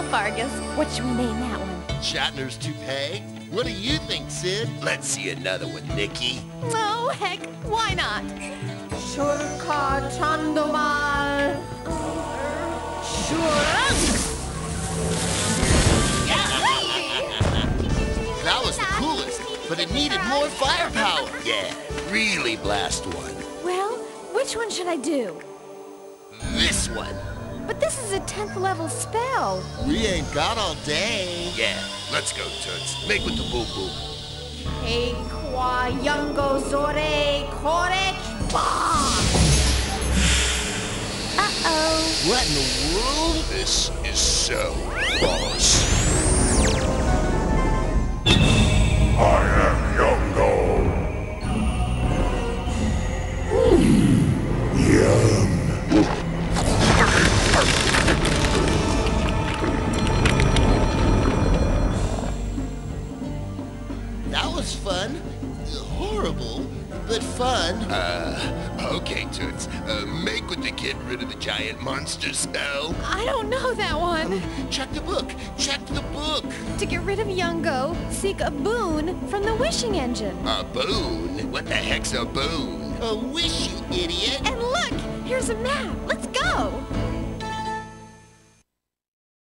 enough, Fargus. What should we name that one? Shatner's toupee? What do you think, Sid? Let's see another one, Nikki. Oh, heck, why not? Shurka Chandomal. Shurk. That was the coolest, but it needed more firepower. Yeah, really blast one. Well, which one should I do? This one. But this is a 10th level spell. We ain't got all day. Yeah, let's go, Toots. Make with the boo boom. Ekwa Yungo Zore Korech Bomb. Uh-oh. What in the world? This is so boss. That was fun. Horrible, but fun. Uh, okay, Toots. Uh, make with the get rid of the giant monster spell. I don't know that one. Check the book. Check the book. To get rid of Yungo, seek a boon from the wishing engine. A boon? What the heck's a boon? A wish, you idiot. And look, here's a map. Let's go.